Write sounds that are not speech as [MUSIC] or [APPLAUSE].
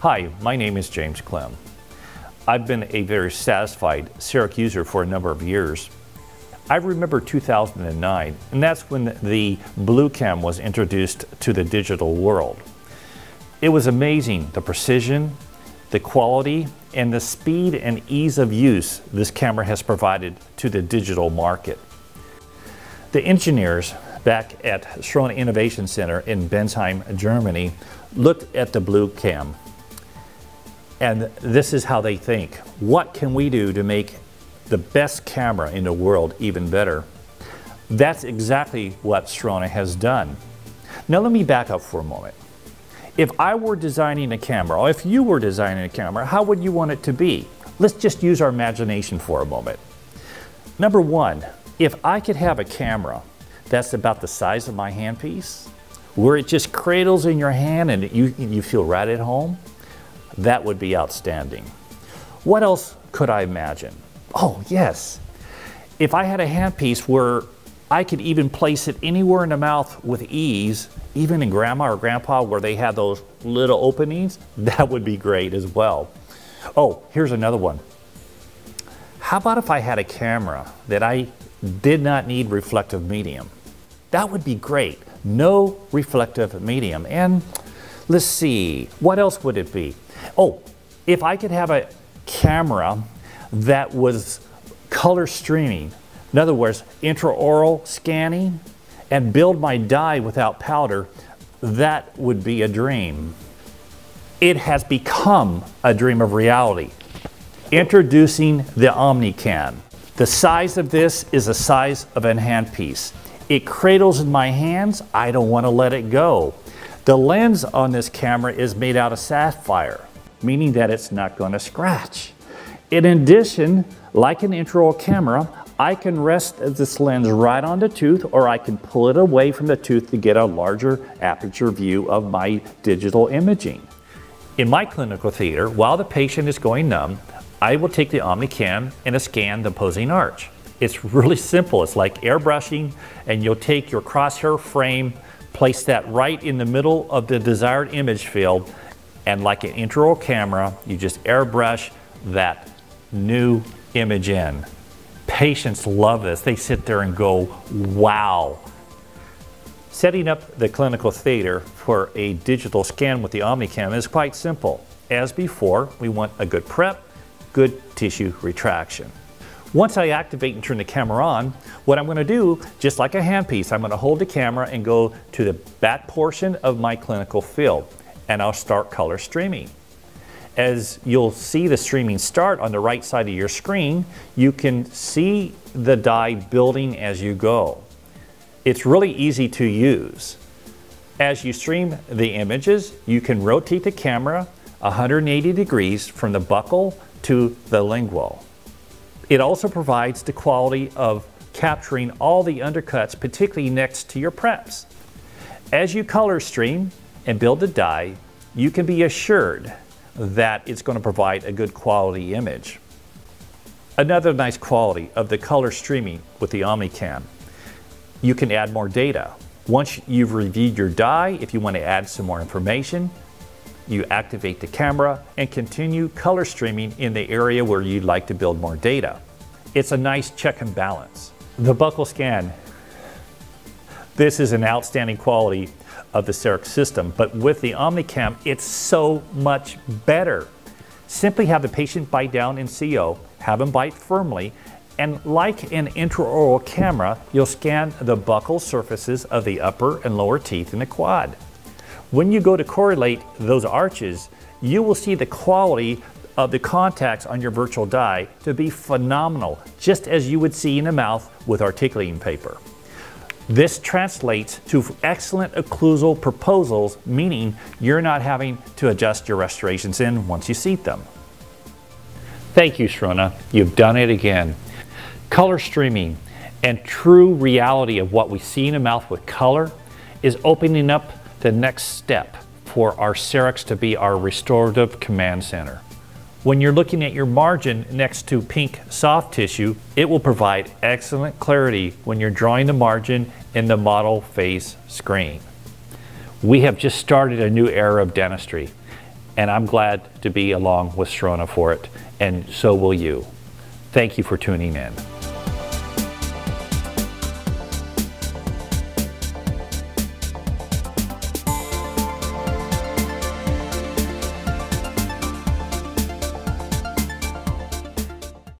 Hi, my name is James Klim. I've been a very satisfied CEREC user for a number of years. I remember 2009, and that's when the BlueCam was introduced to the digital world. It was amazing, the precision, the quality, and the speed and ease of use this camera has provided to the digital market. The engineers back at Sirona Innovation Center in Bensheim, Germany, looked at the BlueCam. And this is how they think. What can we do to make the best camera in the world even better? That's exactly what Sirona has done. Now let me back up for a moment. If I were designing a camera, or if you were designing a camera, how would you want it to be? Let's just use our imagination for a moment. Number one, if I could have a camera that's about the size of my handpiece, where it just cradles in your hand and you, you feel right at home, that would be outstanding. What else could I imagine? Oh, yes. If I had a handpiece where I could even place it anywhere in the mouth with ease, even in grandma or grandpa where they had those little openings, that would be great as well. Oh, here's another one. How about if I had a camera that I did not need reflective medium? That would be great. No reflective medium. And let's see, what else would it be? Oh, if I could have a camera that was color streaming, in other words, intraoral scanning, and build my die without powder, that would be a dream. It has become a dream of reality. Introducing the OmniCam. The size of this is the size of an handpiece. It cradles in my hands. I don't want to let it go. The lens on this camera is made out of sapphire, meaning that it's not going to scratch. In addition, like an intraoral camera, I can rest this lens right on the tooth or I can pull it away from the tooth to get a larger aperture view of my digital imaging. In my clinical theater, while the patient is going numb, I will take the OmniCam and scan the opposing arch. It's [LAUGHS] really simple. It's like airbrushing and you'll take your crosshair frame, place that right in the middle of the desired image field and like an intraoral camera, you just airbrush that new image in. Patients love this. They sit there and go, wow. Setting up the clinical theater for a digital scan with the OmniCam is quite simple. As before, we want a good prep, good tissue retraction. Once I activate and turn the camera on, what I'm going to do, just like a handpiece, I'm going to hold the camera and go to the back portion of my clinical field and I'll start color streaming. As you'll see the streaming start on the right side of your screen, you can see the die building as you go. It's really easy to use. As you stream the images, you can rotate the camera 180 degrees from the buccal to the lingual. It also provides the quality of capturing all the undercuts, particularly next to your preps. As you color stream and build the die, you can be assured that it's going to provide a good quality image. Another nice quality of the color streaming with the OmniCam, you can add more data. Once you've reviewed your die, if you want to add some more information, you activate the camera and continue color streaming in the area where you'd like to build more data. It's a nice check and balance. The buccal scan. This is an outstanding quality of the CEREC system, but with the OmniCam, it's so much better. Simply have the patient bite down in CO, have him bite firmly, and like an intraoral camera, you'll scan the buccal surfaces of the upper and lower teeth in the quad. When you go to correlate those arches, you will see the quality of the contacts on your virtual die to be phenomenal, just as you would see in a mouth with articulating paper. This translates to excellent occlusal proposals, meaning you're not having to adjust your restorations in once you seat them. Thank you, Sirona. You've done it again. Color streaming and true reality of what we see in a mouth with color is opening up the next step for our CERECs to be our restorative command center. When you're looking at your margin next to pink soft tissue, it will provide excellent clarity when you're drawing the margin in the model face screen. We have just started a new era of dentistry, and I'm glad to be along with Sirona for it, and so will you. Thank you for tuning in.